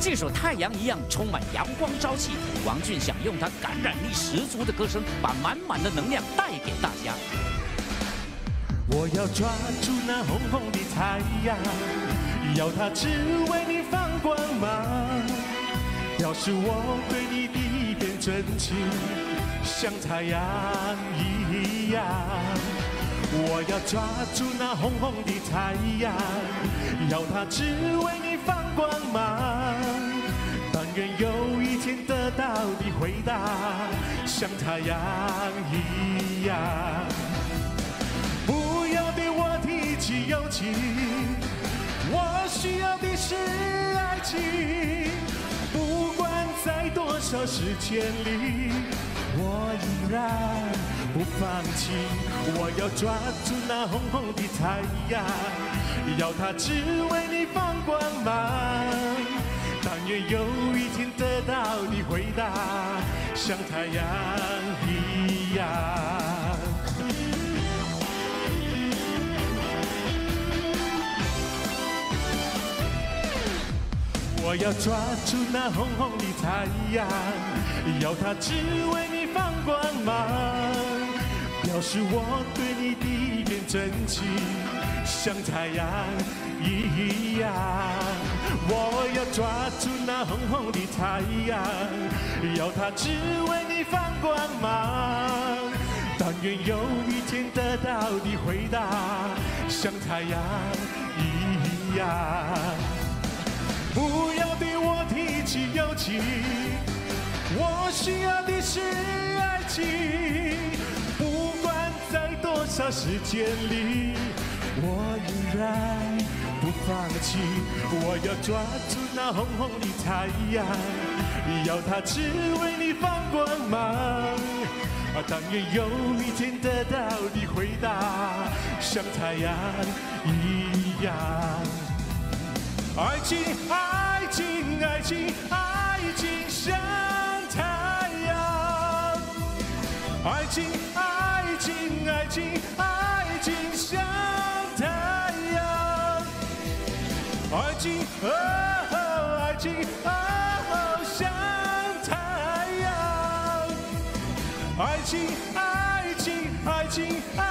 这首《太阳一样》充满阳光朝气，王俊想用他感染力十足的歌声，把满满的能量带给大家。我要抓住那红红的太阳，要它只为你放光芒，表示我对你的一片真情，像太阳一样。我要抓住那红红的太阳，要它只为你放光芒。愿有一天得到的回答，像太阳一样。不要对我提起友情，我需要的是爱情。不管在多少时间里，我依然不放弃。我要抓住那红红的太阳，要它只为你放光芒。但愿有一天得到你回答，像太阳一样。我要抓住那红红的太阳，要它只为你放光芒，表示我对你的一片真情，像太阳一样。抓住那红红的太阳，要它只为你放光芒，但愿有一天得到的回答，像太阳一样。不要对我提起友情，我需要的是爱情。不管在多少时间里，放弃。我要抓住那红红的太阳，要它只为你放光芒。啊，但愿有一天得到的回答，像太阳一样。爱情，爱情，爱情，爱情像太阳。爱情，爱情，爱情，爱爱情，哦，爱情，哦，像太阳。爱情，爱情，爱情。